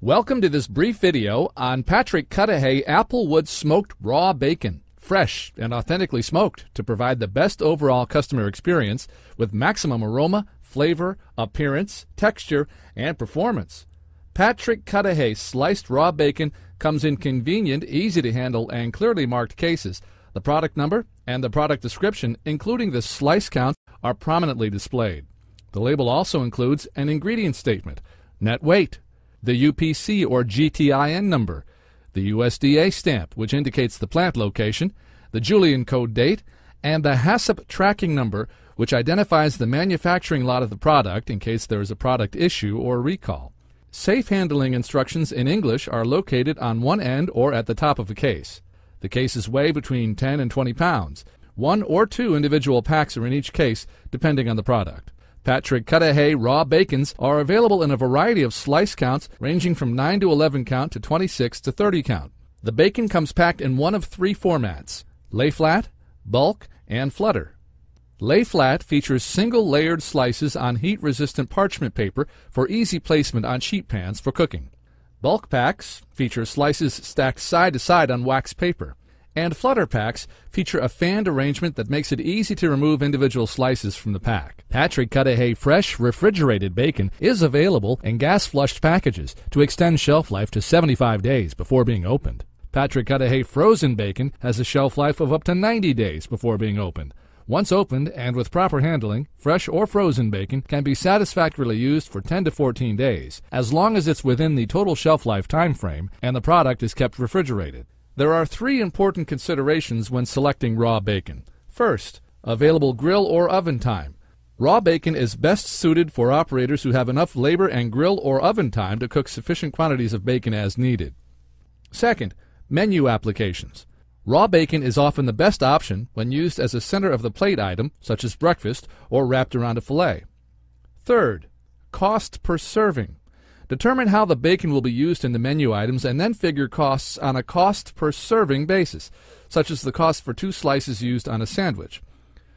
Welcome to this brief video on Patrick Cudahy Applewood Smoked Raw Bacon, fresh and authentically smoked to provide the best overall customer experience with maximum aroma, flavor, appearance, texture, and performance. Patrick Cudahy sliced raw bacon comes in convenient, easy to handle, and clearly marked cases. The product number and the product description, including the slice count, are prominently displayed. The label also includes an ingredient statement, net weight, the UPC or GTIN number, the USDA stamp, which indicates the plant location, the Julian code date, and the HACCP tracking number, which identifies the manufacturing lot of the product in case there is a product issue or recall. Safe handling instructions in English are located on one end or at the top of the case. The cases weigh between 10 and 20 pounds. One or two individual packs are in each case, depending on the product. Patrick Cudahy raw bacons are available in a variety of slice counts ranging from 9 to 11 count to 26 to 30 count. The bacon comes packed in one of three formats lay flat, bulk, and flutter. Lay flat features single layered slices on heat resistant parchment paper for easy placement on sheet pans for cooking. Bulk packs feature slices stacked side to side on wax paper and flutter packs feature a fanned arrangement that makes it easy to remove individual slices from the pack. Patrick Cudahy fresh refrigerated bacon is available in gas flushed packages to extend shelf life to 75 days before being opened. Patrick Cudahy frozen bacon has a shelf life of up to 90 days before being opened. Once opened and with proper handling, fresh or frozen bacon can be satisfactorily used for 10 to 14 days, as long as it's within the total shelf life time frame and the product is kept refrigerated. There are three important considerations when selecting raw bacon. First, available grill or oven time. Raw bacon is best suited for operators who have enough labor and grill or oven time to cook sufficient quantities of bacon as needed. Second, menu applications. Raw bacon is often the best option when used as a center of the plate item, such as breakfast, or wrapped around a fillet. Third, cost per serving. Determine how the bacon will be used in the menu items and then figure costs on a cost per serving basis, such as the cost for two slices used on a sandwich.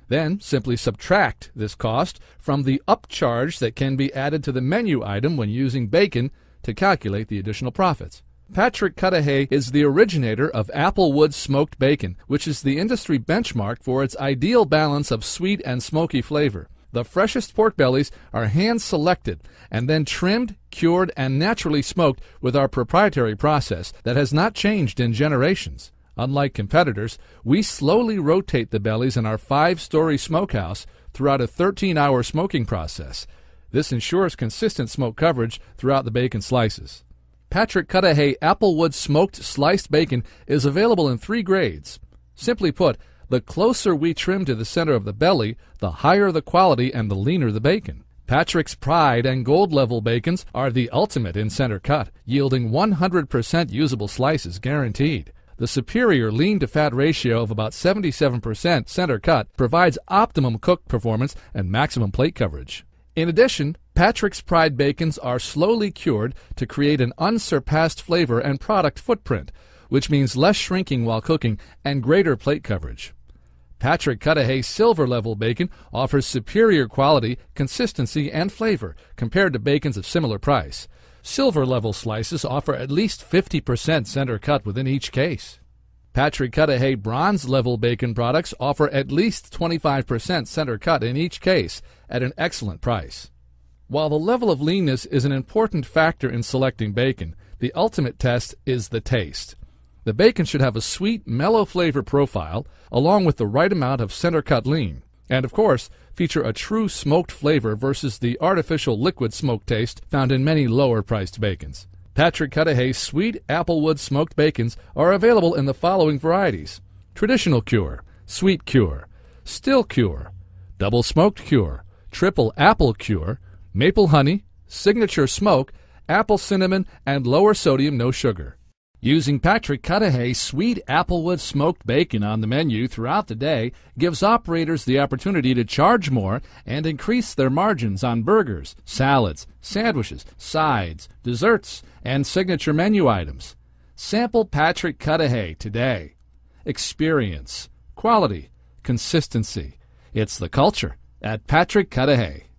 Then simply subtract this cost from the upcharge that can be added to the menu item when using bacon to calculate the additional profits. Patrick Cudahy is the originator of Applewood smoked bacon, which is the industry benchmark for its ideal balance of sweet and smoky flavor. The freshest pork bellies are hand selected and then trimmed, cured, and naturally smoked with our proprietary process that has not changed in generations. Unlike competitors, we slowly rotate the bellies in our five story smokehouse throughout a 13 hour smoking process. This ensures consistent smoke coverage throughout the bacon slices. Patrick Cudahy Applewood smoked sliced bacon is available in three grades. Simply put, the closer we trim to the center of the belly, the higher the quality and the leaner the bacon. Patrick's Pride and Gold level bacons are the ultimate in center cut, yielding 100% usable slices guaranteed. The superior lean to fat ratio of about 77% center cut provides optimum cook performance and maximum plate coverage. In addition, Patrick's Pride bacons are slowly cured to create an unsurpassed flavor and product footprint, which means less shrinking while cooking and greater plate coverage. Patrick Cudahy silver level bacon offers superior quality, consistency, and flavor compared to bacons of similar price. Silver level slices offer at least 50% center cut within each case. Patrick Cudahy bronze level bacon products offer at least 25% center cut in each case at an excellent price. While the level of leanness is an important factor in selecting bacon, the ultimate test is the taste. The bacon should have a sweet, mellow flavor profile, along with the right amount of center cut lean, and of course, feature a true smoked flavor versus the artificial liquid smoke taste found in many lower priced bacons. Patrick Cudahy sweet applewood smoked bacons are available in the following varieties traditional cure, sweet cure, still cure, double smoked cure, triple apple cure, maple honey, signature smoke, apple cinnamon, and lower sodium no sugar. Using Patrick Cudahy sweet applewood smoked bacon on the menu throughout the day gives operators the opportunity to charge more and increase their margins on burgers, salads, sandwiches, sides, desserts, and signature menu items. Sample Patrick Cudahy today. Experience, quality, consistency. It's the culture at Patrick Cudahy.